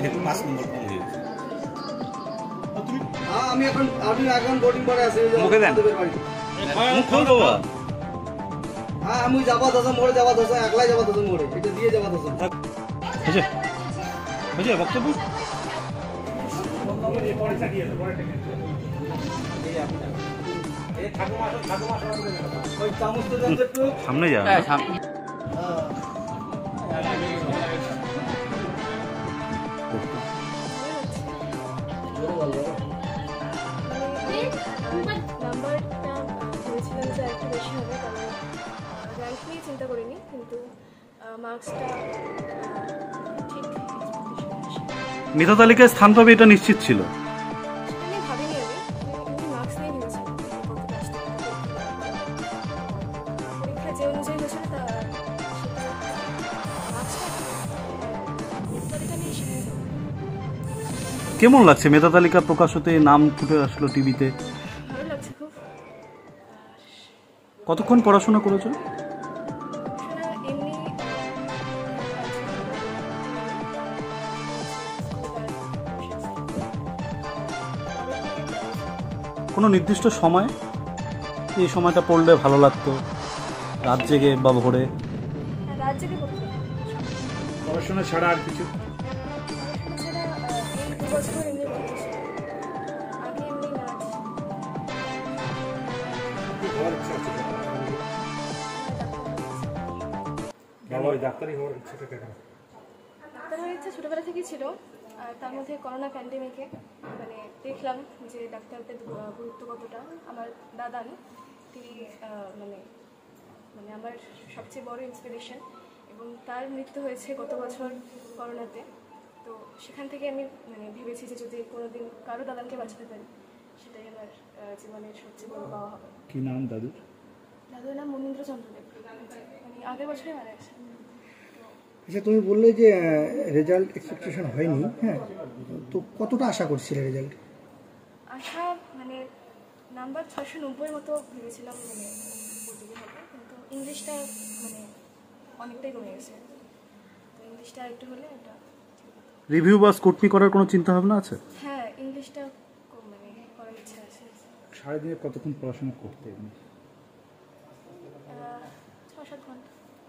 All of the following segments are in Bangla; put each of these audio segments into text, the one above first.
একটু পাঁচ নম্বর কম হয়ে গেছে হ্যাঁ আমি এখন আমি এখন বোর্ডিং করে আছি ওই যে মুখে দেন। বান্ধবীর বাড়ি। মুখ খোল বাবা। হ্যাঁ আমি যাবা দাদা মোড়ে যাবা দাদা একলাই যাবা দাদা মোড়ে এটা দিয়ে যাবা দাদা হয়েছে হয়েছে বক্তব্য? ওই চামচটা দেন তো একটু। সামনে যা। নাম্বারটা র্যাঙ্ক নিয়ে চিন্তা করিনি কিন্তু মার্কসটা ঠিক মেধা তালিকায় স্থান পাবে এটা নিশ্চিত ছিল। কেমন লাগছে? মেধা তালিকা প্রকাশ হতে নাম ফুটে আসলো টিভিতে। কতক্ষণ পড়াশোনা করেছ? কোনো নির্দিষ্ট সময়? এই সময়টা পড়লে ভালো লাগতো রাত জেগে বা ভোরে? রাত জেগে পড়তে পড়াশোনা ছাড়া আর কিছু ডাক্তার হওয়ার ইচ্ছা ছোটোবেলা থেকেই ছিল। আর তার মধ্যে করোনা প্যান্ডেমিকে মানে দেখলাম যে ডাক্তারদের গুরুত্ব কতটা। আমার দাদান তিনি মানে মানে আমার সবচেয়ে বড় ইন্সপিরেশন এবং তার মৃত্যু হয়েছে গত বছর করোনাতে। তো সেখান থেকে আমি মানে ভেবেছি যে যদি কোনোদিন কারও দাদানকে বাঁচাতে পারি সেটাই আমার জীবনের সবচেয়ে বড় পাওয়া হবে। কি নাম দাদুর? দাদুর নাম মনীন্দ্র চন্দ্রদেব মানে আগের বছরই মারা গেছে আচ্ছা তুমি বললে যে রেজাল্ট এক্সপেকটেশন হয়নি হ্যাঁ? তো কতটা আশা করছিলে রেজাল্ট আশা মানে নাম্বার ছশো নব্বই মতো ভেবেছিলাম মানে কিন্তু ইংলিশটা মানে অনেকটাই কমে গেছে। তো ইংলিশটা একটু হলে এটা রিভিউ বা স্কুটনি করার কোনো চিন্তা ভাবনা আছে? হ্যাঁ ইংলিশটা মানে করার ইচ্ছা আছে। সারাদিনে কতক্ষণ পড়াশোনা করতে?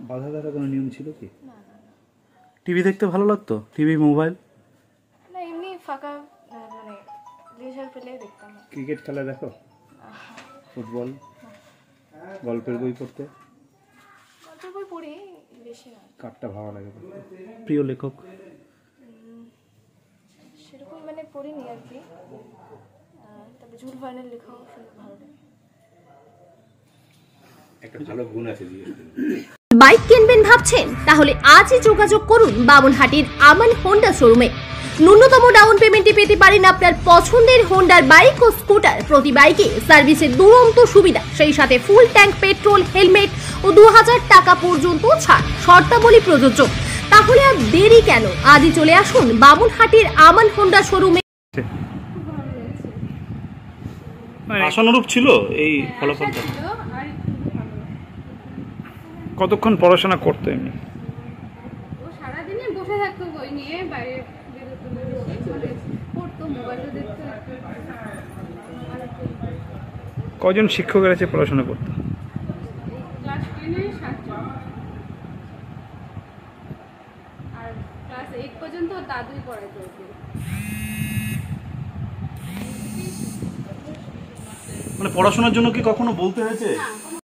বাধা দ্বারা কোনো নিয়ম ছিল কি? টিভি দেখতে ভালো লাগতো? TV mobile? না এমনি ফাঁকা মানে লেজার পেলে দেখতাম। ক্রিকেট খেলা দেখো? ফুটবল? গল্পের বই পড়তে? গল্পের বই পড়ি বেশি না। কারটা ভালো লাগে প্রিয় লেখক? সেরকম মানে পড়িনি আর কি। তবে জুল ভার্নের লেখাও ভালো লাগে। একটা ভালো গুণ আছে বাইক কিনবেন ভাবছেন? তাহলে আজই যোগাযোগ করুন বামনহাটির আমান হোন্ডা শোরুমে। ন্যূনতম ডাউন পেমেন্টে পেতে পারেন আপনার পছন্দের হোন্ডার বাইক ও স্কুটার। প্রতি বাইকে সার্ভিসের দুরন্ত সুবিধা। সেই সাথে ফুল ট্যাঙ্ক পেট্রোল হেলমেট ও দু হাজার টাকা পর্যন্ত ছাড়। শর্তাবলী প্রযোজ্য। তাহলে আর দেরি কেন? আজই চলে আসুন বামনহাটির আমান হোন্ডা শোরুমে। আশানুরূপ ছিল এই ফলাফলটা ছিল আর একটু ভালো কতক্ষণ পড়াশোনা করতে এমনি? ও সারাদিনে বসে থাকতো বই নিয়ে বাইরে বেরোতো না বেশি চলে পড়তো মোবাইলও দেখতো। কজন শিক্ষকের আছে পড়াশোনা করতে? ক্লাস টেনে সাতজন। আর ক্লাস এইট পর্যন্ত দাদুই পড়াইতো ওকে মানে পড়াশোনার জন্য কি কখনো বলতে হয়েছে? না